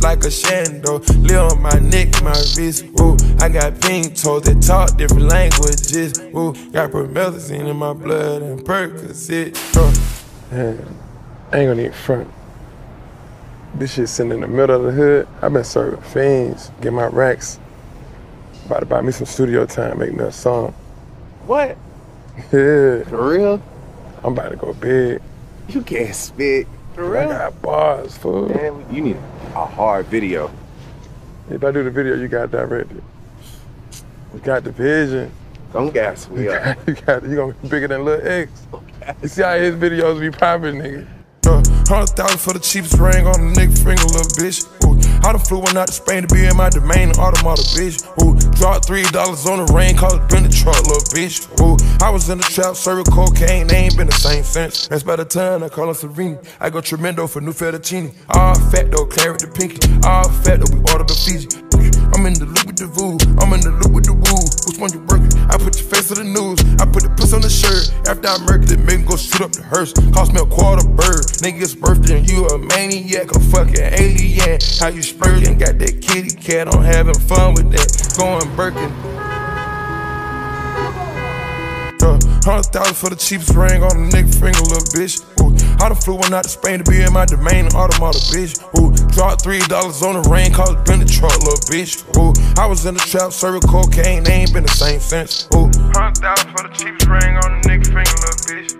just like a shando. Live on my neck, my wrist. Ooh, I got pink toes that talk different languages. Ooh, got promethazine in my blood and Percocet. Uh. Man, I ain't gonna need front. This shit sitting in the middle of the hood. I've been serving fiends, get my racks. About to buy me some studio time, make me a song. What? Yeah. For real? I'm about to go big. You can't spit. For I got bars, fool. Man, you need a hard video. If I do the video, you got directed. You got the vision. Don't gas me You up. got, you got, you gonna be bigger than Lil X. You see how his videos be popping, nigga. Uh, hundred thousand for the cheapest ring on the nigga finger, little bitch. Ooh, I done flew one out to Spain to be in my domain, automata, bitch. Ooh, dropped three dollars on the rain, called it been the truck, little bitch. Ooh, I was in the trap, serving cocaine, they ain't been the same since. That's by the time I call her Serene. I go tremendo for new fettuccine. All fat though, claret the pinky. All fat though, we order the Fiji. I'm in the loop with the voo, I'm in the loop with the woo. Which one you working? On the news, I put the puss on the shirt. After I murdered it, make go shoot up the hearse. Cost me a quarter bird. Nigga's birthday you a maniac, a fucking alien. How you spurting? Got that kitty cat, I'm having fun with that. Going Birkin. Uh, Hundred thousand for the cheapest ring on the nigga finger, little bitch. Ooh, I done flew one out to Spain to be in my domain, automata, bitch. Ooh, dropped three dollars on the rain, called it been the truck, little bitch. Ooh, I was in the trap, serving cocaine, they ain't been the same since. Ooh, hundred thousand for the cheapest ring on the nigga finger, little bitch.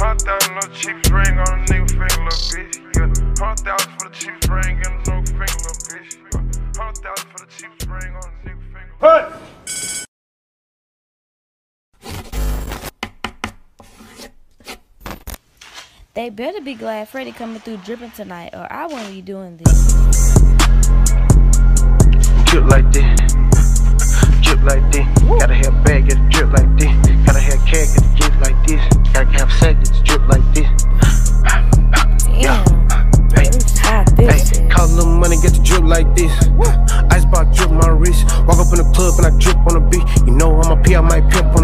Hundred thousand for the cheapest ring on the nigga finger, little bitch. Yeah, hundred thousand for the cheapest ring on the nigga finger, little bitch. Hundred thousand for the cheapest ring on the nigga They better be glad Freddie coming through dripping tonight, or I won't be doing this. drip like this. Drip like this. Gotta have bag, get a drip like this. Gotta have cat, get a drip like this. Gotta have sack, get a drip like this. Damn. Hey, hey, call a little money, get the drip like this. Icebox drip my wrist. Walk up in the club and I drip on the beat. You know I'm a P, I might pimp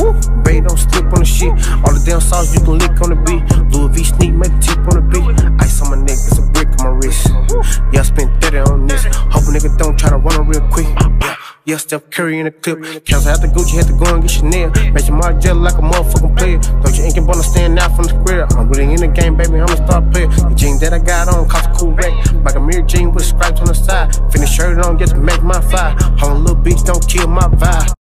Woo. Babe, don't slip on the shit. All the damn sauce you can lick on the beat. Louis V sneak, make a tip on the beat. Ice on my neck, it's a brick on my wrist. Yeah, I spent 30 on this. Hope a nigga don't try to run on real quick. Yeah, Steph Curry in the clip. Cancel after Gucci, had to go and get Chanel. Match your mark like a motherfucking player. Don't you ain't wanna stand out from the square. I'm really in the game, baby, I'm a star player. The jeans that I got on cost a cool wreck. Like a mirror jean with stripes on the side. Finish shirt on just to make my fire. On, little bitch, don't kill my vibe.